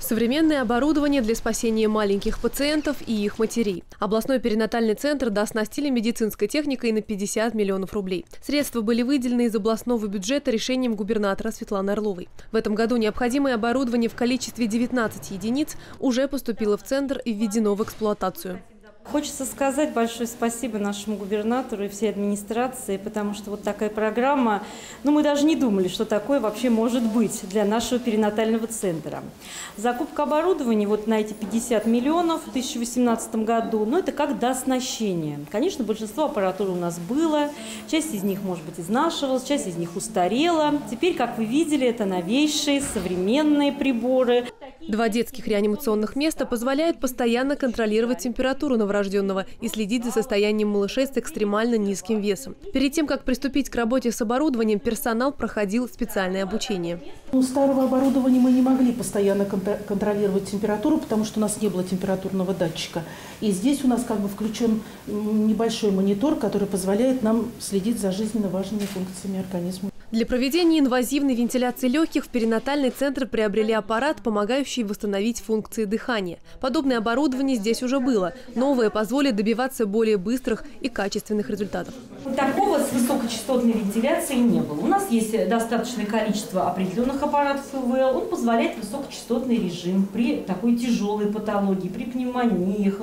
Современное оборудование для спасения маленьких пациентов и их матерей. Областной перинатальный центр дооснастили медицинской техникой на 50 миллионов рублей. Средства были выделены из областного бюджета решением губернатора Светланы Орловой. В этом году необходимое оборудование в количестве 19 единиц уже поступило в центр и введено в эксплуатацию. Хочется сказать большое спасибо нашему губернатору и всей администрации, потому что вот такая программа, ну мы даже не думали, что такое вообще может быть для нашего перинатального центра. Закупка оборудования вот на эти 50 миллионов в 2018 году, ну это как дооснащение. Конечно, большинство аппаратуры у нас было, часть из них, может быть, изнашивалась, часть из них устарела. Теперь, как вы видели, это новейшие современные приборы. Два детских реанимационных места позволяют постоянно контролировать температуру новорожденного и следить за состоянием малышей с экстремально низким весом. Перед тем, как приступить к работе с оборудованием, персонал проходил специальное обучение. У старого оборудования мы не могли постоянно контролировать температуру, потому что у нас не было температурного датчика. И здесь у нас как бы включен небольшой монитор, который позволяет нам следить за жизненно важными функциями организма. Для проведения инвазивной вентиляции легких в перинатальный центр приобрели аппарат, помогающий восстановить функции дыхания. Подобное оборудование здесь уже было. Новое позволит добиваться более быстрых и качественных результатов. Такого с высокочастотной вентиляцией не было. У нас есть достаточное количество определенных аппаратов ИВЛ. Он позволяет высокочастотный режим при такой тяжелой патологии, при пневмониях,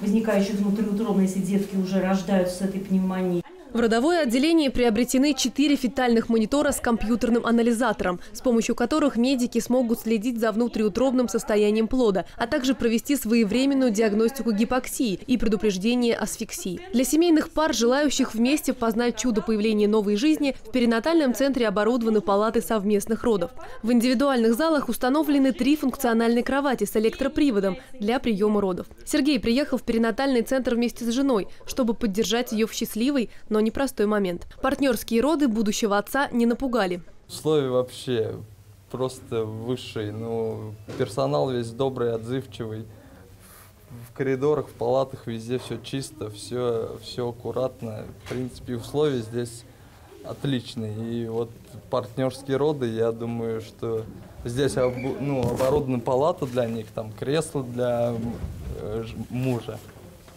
возникающих внутриутробно, если детки уже рождаются с этой пневмонией. В родовое отделение приобретены четыре фетальных монитора с компьютерным анализатором, с помощью которых медики смогут следить за внутриутробным состоянием плода, а также провести своевременную диагностику гипоксии и предупреждение асфиксии. Для семейных пар, желающих вместе познать чудо появления новой жизни, в перинатальном центре оборудованы палаты совместных родов. В индивидуальных залах установлены три функциональные кровати с электроприводом для приема родов. Сергей приехал в перинатальный центр вместе с женой, чтобы поддержать ее в счастливой, но непростой момент. Партнерские роды будущего отца не напугали. Условия вообще просто высшие. Ну, персонал весь добрый, отзывчивый. В коридорах, в палатах везде все чисто, все, все аккуратно. В принципе, условия здесь отличные. И вот партнерские роды, я думаю, что здесь ну, оборудована палата для них, там кресло для э, мужа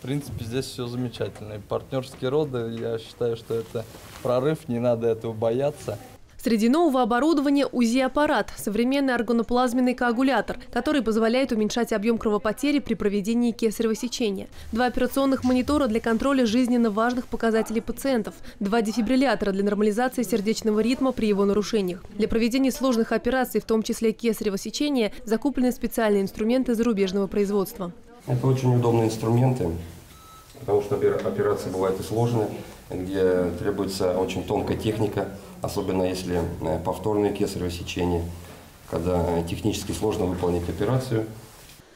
принципе, здесь все замечательно. И партнерские роды, я считаю, что это прорыв, не надо этого бояться. Среди нового оборудования УЗИ-аппарат – современный органоплазменный коагулятор, который позволяет уменьшать объем кровопотери при проведении кесарево сечения. Два операционных монитора для контроля жизненно важных показателей пациентов. Два дефибриллятора для нормализации сердечного ритма при его нарушениях. Для проведения сложных операций, в том числе кесарево сечения, закуплены специальные инструменты зарубежного производства. Это очень удобные инструменты, потому что операции бывают и сложные, где требуется очень тонкая техника, особенно если э, повторное кесарево сечение, когда технически сложно выполнить операцию –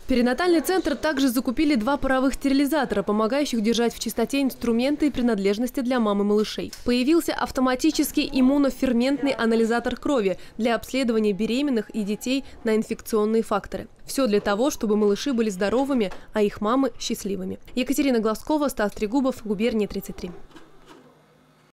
Перинатальный центр также закупили два паровых стерилизатора, помогающих держать в чистоте инструменты и принадлежности для мамы малышей. Появился автоматический иммуноферментный анализатор крови для обследования беременных и детей на инфекционные факторы. Все для того, чтобы малыши были здоровыми, а их мамы – счастливыми. Екатерина Глазкова, Стас Трегубов, Губерния 33.